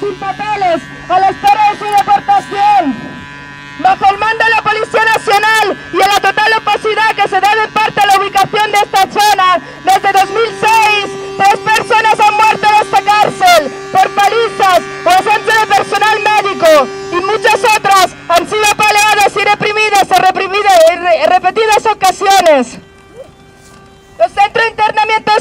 sin papeles a la espera de su deportación. Bajo el mando de la Policía Nacional y en la total opacidad que se debe en parte a la ubicación de esta zona, desde 2006, tres personas han muerto en esta cárcel por palizas o asalto de personal médico y muchas otras han sido apaleadas y reprimidas en repetidas ocasiones. Los centros de internamiento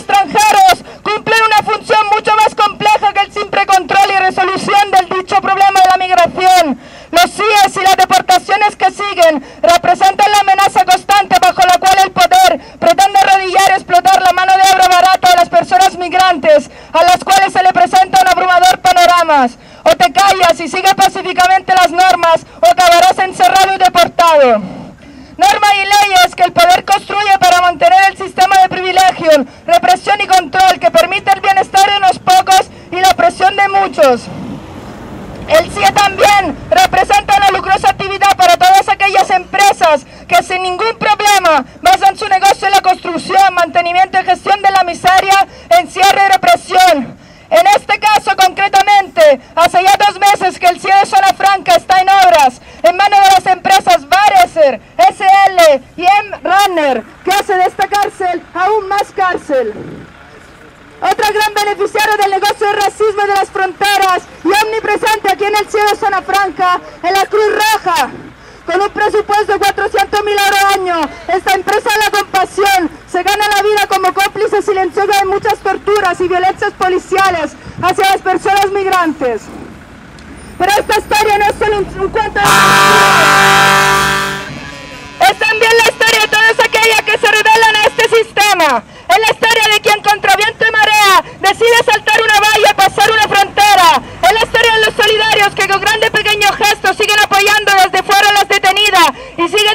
te callas y sigues pacíficamente las normas, o acabarás encerrado y deportado. Normas y leyes que el poder construye para mantener el sistema de privilegio, represión y control que permite el bienestar de unos pocos y la opresión de muchos. El CIE también representa una lucrosa actividad para todas aquellas empresas que sin ningún problema basan su negocio en la construcción, mantenimiento y gestión de la miseria, Hace ya dos meses que el Cielo de Zona Franca está en obras en manos de las empresas Vareser, SL y M. Runner, que hace de esta cárcel aún más cárcel. Otro gran beneficiario del negocio del racismo de las fronteras y omnipresente aquí en el Cielo de Zona Franca, en la Cruz Roja. Con un presupuesto de 400 mil euros al año, esta empresa de la compasión se gana la vida como cómplice silenciosa de muchas torturas y violencias policiales, hacia las personas migrantes. Pero esta historia no es solo un, un cuento de... Es también la historia de todas aquellas que se rebelan a este sistema. Es la historia de quien contra viento y marea decide saltar una valla pasar una frontera. Es la historia de los solidarios que con grandes pequeños gestos siguen apoyando desde fuera a las detenidas y siguen